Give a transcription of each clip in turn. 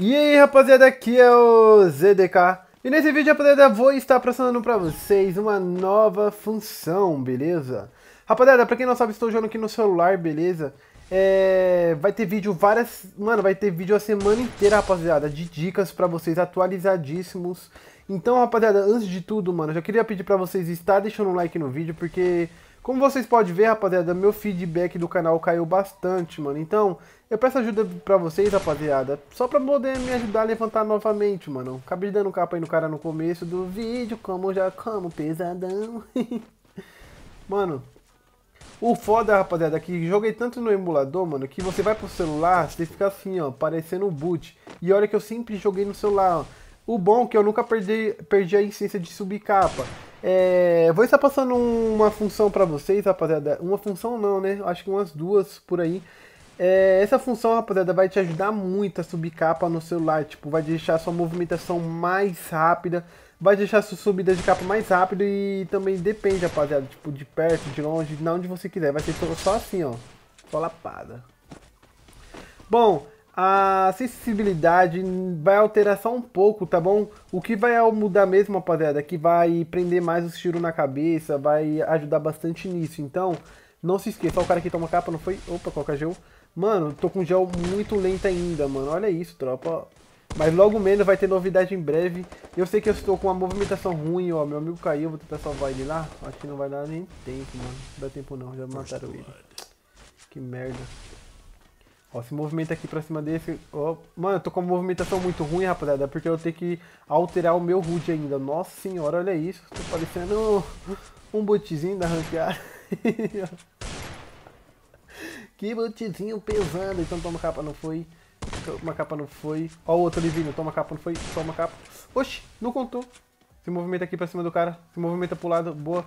E aí rapaziada, aqui é o ZDK E nesse vídeo rapaziada, vou estar apresentando pra vocês uma nova função, beleza? Rapaziada, pra quem não sabe, estou jogando aqui no celular, beleza? É... Vai ter vídeo várias... Mano, vai ter vídeo a semana inteira, rapaziada De dicas pra vocês, atualizadíssimos Então rapaziada, antes de tudo, mano, já queria pedir pra vocês estar deixando um like no vídeo Porque... Como vocês podem ver, rapaziada, meu feedback do canal caiu bastante, mano. Então, eu peço ajuda pra vocês, rapaziada, só pra poder me ajudar a levantar novamente, mano. Acabei dando capa aí no cara no começo do vídeo, como já como pesadão. mano, o foda, rapaziada, é que joguei tanto no emulador, mano, que você vai pro celular, você fica assim, ó, parecendo o boot. E olha que eu sempre joguei no celular, ó. O bom é que eu nunca perdi, perdi a essência de subir capa. É, vou estar passando uma função para vocês, rapaziada. Uma função não, né? Acho que umas duas por aí. É, essa função, rapaziada, vai te ajudar muito a subir capa no celular. Tipo, vai deixar sua movimentação mais rápida. Vai deixar sua subida de capa mais rápida e também depende, rapaziada. Tipo, de perto, de longe, de onde você quiser. Vai ser só assim, ó. Só lapada. Bom, a sensibilidade vai alterar só um pouco, tá bom? O que vai mudar mesmo, rapaziada, é que vai prender mais os tiros na cabeça, vai ajudar bastante nisso. Então, não se esqueça, o cara que toma capa, não foi? Opa, qualquer gel. Mano, tô com gel muito lento ainda, mano. Olha isso, tropa. Mas logo menos vai ter novidade em breve. Eu sei que eu estou com uma movimentação ruim, ó. Meu amigo caiu, vou tentar salvar ele lá. Acho que não vai dar nem tempo, mano. Não dá tempo não, já mataram ele. Que merda. Ó, se movimenta aqui pra cima desse. Ó, mano, eu tô com uma movimentação muito ruim, rapaziada. Porque eu tenho que alterar o meu HUD ainda. Nossa senhora, olha isso. Tô parecendo um botezinho da ranqueada. que botezinho pesando. Então toma capa, não foi. Toma capa, não foi. Ó o outro ali vindo. Toma capa, não foi. Toma capa. Oxi, não contou. Se movimenta aqui pra cima do cara. Se movimenta pro lado. Boa.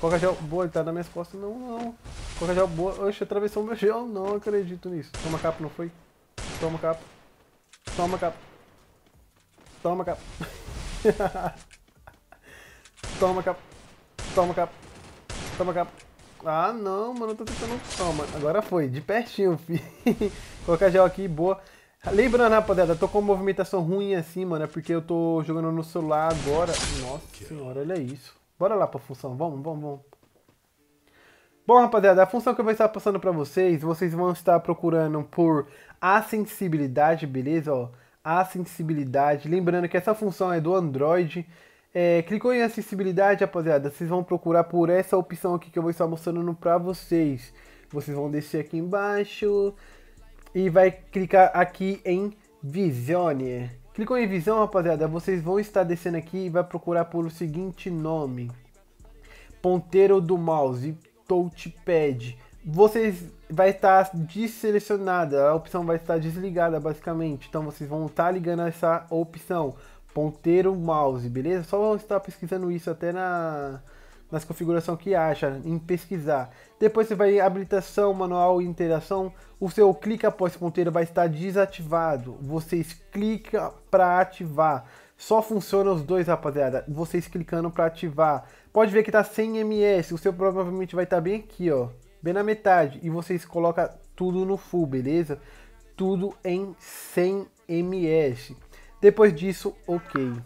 Coca gel, boa, ele tá nas minhas costas. Não, não. Coca gel, boa. Oxe, atravessou meu gel. Não acredito nisso. Toma capa, não foi? Toma capa. Toma capa. Toma capa. Toma capa. Toma capa. Toma capa. Ah, não, mano, eu tô tentando... Toma, agora foi. De pertinho, fi. Coca gel aqui, boa. Lembrando, rapaziada, tô com movimentação ruim assim, mano, é porque eu tô jogando no celular agora. Nossa senhora, olha isso. Bora lá pra função, vamos, vamos, vamos. Bom, rapaziada, a função que eu vou estar passando para vocês, vocês vão estar procurando por acessibilidade, beleza? Ó, acessibilidade. Lembrando que essa função é do Android. É, clicou em acessibilidade, rapaziada, vocês vão procurar por essa opção aqui que eu vou estar mostrando para vocês. Vocês vão descer aqui embaixo e vai clicar aqui em Visione. Clicou em visão, rapaziada, vocês vão estar descendo aqui e vai procurar por o seguinte nome. Ponteiro do mouse, touchpad. Vocês vai estar desselecionada, a opção vai estar desligada basicamente. Então vocês vão estar ligando essa opção, ponteiro mouse, beleza? Só vão estar pesquisando isso até na nas configurações que acha, em pesquisar. Depois você vai em habilitação, manual e interação, o seu clique após ponteiro vai estar desativado. Vocês clicam para ativar. Só funciona os dois, rapaziada. Vocês clicando para ativar. Pode ver que tá 100 ms, o seu provavelmente vai estar tá bem aqui, ó, bem na metade e vocês colocam tudo no full, beleza? Tudo em 100 ms. Depois disso, OK.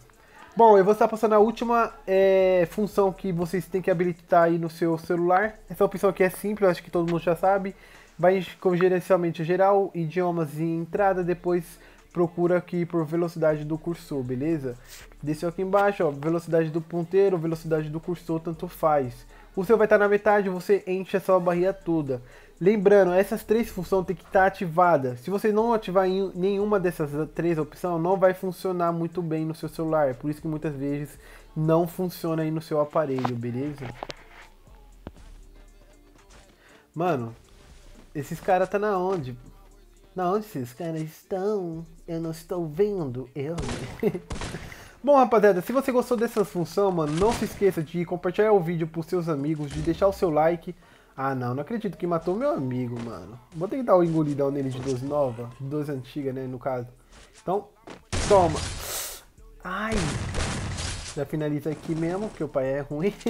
Bom, eu vou estar passando a última é, função que vocês têm que habilitar aí no seu celular. Essa opção aqui é simples, acho que todo mundo já sabe. Vai com gerenciamento geral, idiomas e entrada, depois procura aqui por velocidade do cursor, beleza? Desceu aqui embaixo, ó, velocidade do ponteiro, velocidade do cursor, tanto faz. O seu vai estar na metade, você enche essa barrinha toda. Lembrando, essas três funções tem que estar ativadas. Se você não ativar nenhuma dessas três opções, não vai funcionar muito bem no seu celular. Por isso que muitas vezes não funciona aí no seu aparelho, beleza? Mano, esses caras tá na onde? Na onde esses caras estão? Eu não estou vendo. Eu. Bom, rapaziada, se você gostou dessas funções, mano, não se esqueça de compartilhar o vídeo pros seus amigos, de deixar o seu like. Ah, não, não acredito que matou meu amigo, mano. Vou ter que dar o engolidão nele de 12 nova, de 12 antiga, né, no caso. Então, toma. Ai. Já finaliza aqui mesmo, porque o pai é ruim.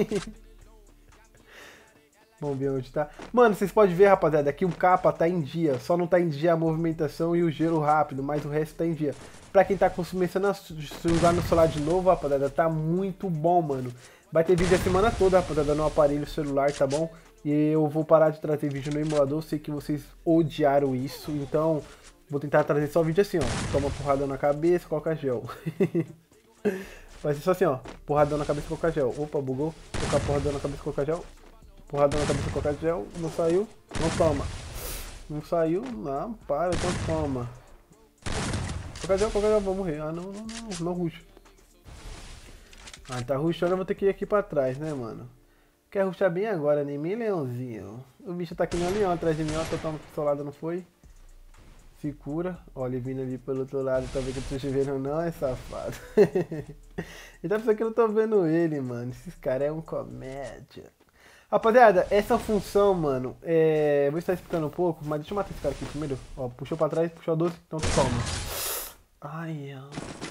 Vamos ver onde tá. Mano, vocês podem ver, rapaziada, aqui o capa tá em dia. Só não tá em dia a movimentação e o gelo rápido, mas o resto tá em dia. Pra quem tá começando a usar no celular de novo, rapaziada, tá muito bom, mano. Vai ter vídeo a semana toda, rapaziada, no aparelho celular, tá bom? E eu vou parar de trazer vídeo no emulador, sei que vocês odiaram isso, então vou tentar trazer só vídeo assim, ó. Toma porrada na cabeça, coloca gel. Vai ser só assim, ó. Porradão na cabeça, colocar gel. Opa, bugou. Colocar porradão na cabeça, colocar gel. Porradão na cabeça, colocar gel. Não saiu. Não toma. Não saiu. Não, para, então toma. Colocar gel, colocar gel, vou morrer. Ah, não, não, não, não ruxa. Ah, tá ruxando, eu vou ter que ir aqui pra trás, né, mano? Quer ruxar bem agora, nem né? leãozinho. O bicho tá aqui no leão atrás de mim, ó. Tô tomando pistolada, não foi? Se cura. Olha, vindo ali pelo outro lado, talvez que eu esteja vendo não, é safado. e tá pensando que eu não tô vendo ele, mano. Esses caras é um comédia. Rapaziada, essa função, mano, é... vou estar explicando um pouco, mas deixa eu matar esse cara aqui primeiro. Ó, puxou pra trás, puxou a 12, então toma. Ai, ó.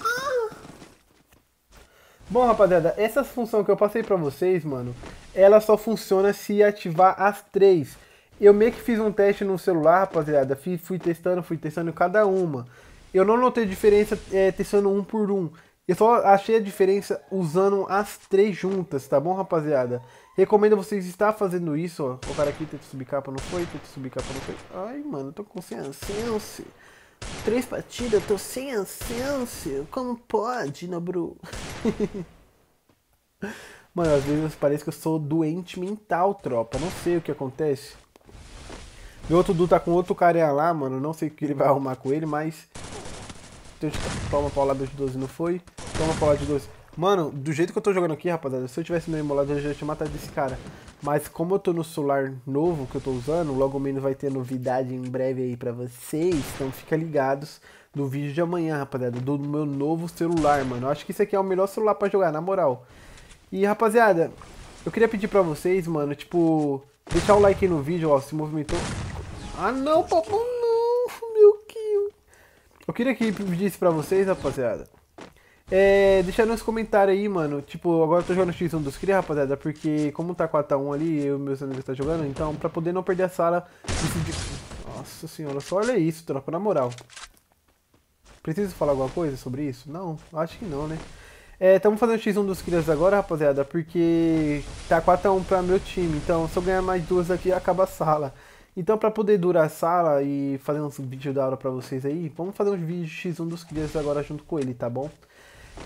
Bom, rapaziada, essa função que eu passei pra vocês, mano, ela só funciona se ativar as três. Eu meio que fiz um teste no celular, rapaziada. Fui, fui testando, fui testando cada uma. Eu não notei diferença é, testando um por um. Eu só achei a diferença usando as três juntas, tá bom, rapaziada? Recomendo vocês estar fazendo isso, ó. O cara aqui tenta subir capa, não foi? Tenta subir capa, não foi? Ai, mano, tô com sem sense. Três partidas, tô sem sense. Como pode, Nobru? mano, às vezes parece que eu sou doente mental, tropa. Não sei o que acontece. Meu outro Du tá com outro carinha lá, mano. Não sei o que ele vai arrumar com ele, mas. Toma paulada de 12, não foi? Toma paulada de 12. Mano, do jeito que eu tô jogando aqui, rapaziada, se eu tivesse no emulador, eu já tinha matado esse cara. Mas como eu tô no celular novo que eu tô usando, logo menos vai ter novidade em breve aí pra vocês. Então fica ligados no vídeo de amanhã, rapaziada, do meu novo celular, mano. Eu acho que esse aqui é o melhor celular pra jogar, na moral. E, rapaziada, eu queria pedir pra vocês, mano, tipo, deixar o like aí no vídeo, ó, se movimentou. Ah não, papo não, meu kill. Eu queria que pedisse pra vocês, rapaziada. É, deixar nos comentários aí, mano. Tipo, agora eu tô jogando X1 dos Cria, rapaziada, porque como tá 4x1 ali, eu e meus amigos tá jogando, então pra poder não perder a sala, decidi... Nossa senhora, só olha isso, tropa, na moral. Preciso falar alguma coisa sobre isso? Não, acho que não, né? Estamos é, fazendo X1 dos Crias agora, rapaziada, porque tá 4x1 pra meu time. Então, se eu ganhar mais duas aqui, acaba a sala. Então, para poder durar a sala e fazer uns vídeos da hora pra vocês aí, vamos fazer uns vídeos X1 dos crianças agora junto com ele, tá bom?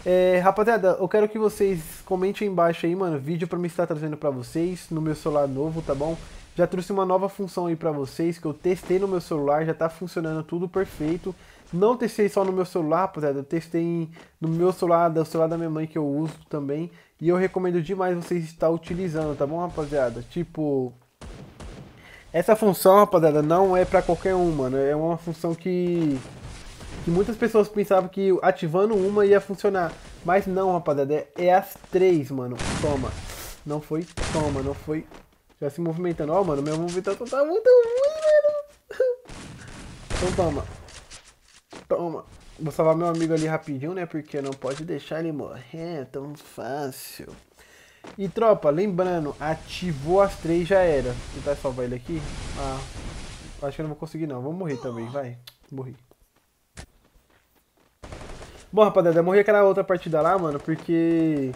É, rapaziada, eu quero que vocês comentem embaixo aí, mano, vídeo pra me estar trazendo pra vocês no meu celular novo, tá bom? Já trouxe uma nova função aí pra vocês que eu testei no meu celular, já tá funcionando tudo perfeito. Não testei só no meu celular, rapaziada, eu testei no meu celular, do celular da minha mãe que eu uso também. E eu recomendo demais vocês estar utilizando, tá bom, rapaziada? Tipo, essa função, rapaziada, não é pra qualquer um, mano. É uma função que, que muitas pessoas pensavam que ativando uma ia funcionar. Mas não, rapaziada, é, é as três, mano. Toma. Não foi, toma, não foi. Já se movimentando. Ó, oh, mano, minha movimentação tá muito ruim, mano. Então toma. Toma. Vou salvar meu amigo ali rapidinho, né? Porque não pode deixar ele morrer tão fácil. E tropa, lembrando, ativou as três já era. Vou tentar salvar ele aqui. Ah, acho que eu não vou conseguir não. Vou morrer também, vai. Morri. Bom, rapaziada, eu morri aquela outra partida lá, mano, porque...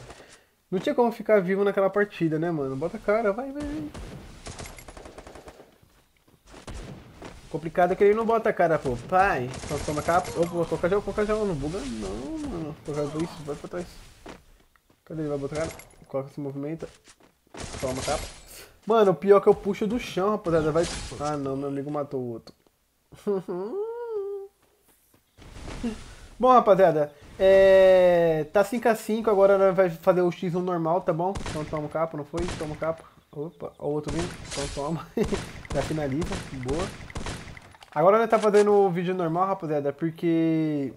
Não tinha como ficar vivo naquela partida, né, mano? Bota a cara, vai, vai, vai. Complicado é que ele não bota a cara, pô. Pai, só toma capa. Opa, colocar já. Não buga, não, mano. Colocar isso, vai pra trás. Cadê ele? Vai botar cara? Coloca, se movimenta. Toma, capa. Mano, o pior é que eu puxo do chão, rapaziada. Vai... Ah, não. Meu amigo matou o outro. bom, rapaziada. É... Tá 5x5. Agora nós vai fazer o X1 normal, tá bom? Então toma capa, não foi? Toma capa. Opa, o outro vindo. Então toma. Já finaliza. Boa. Agora nós tá fazendo o vídeo normal, rapaziada, porque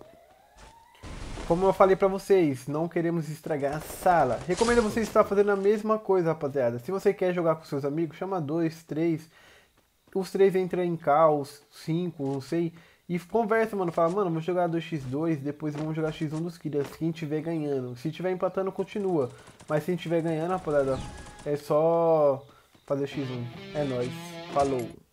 como eu falei pra vocês, não queremos estragar a sala. Recomendo vocês estar fazendo a mesma coisa, rapaziada. Se você quer jogar com seus amigos, chama dois, três. Os três entram em caos, cinco, não sei. E conversa, mano. Fala, mano, vamos jogar 2x2, depois vamos jogar x1 dos kills. Quem tiver ganhando. Se tiver empatando, continua. Mas se tiver ganhando, rapaziada, é só fazer o X1. É nóis. Falou.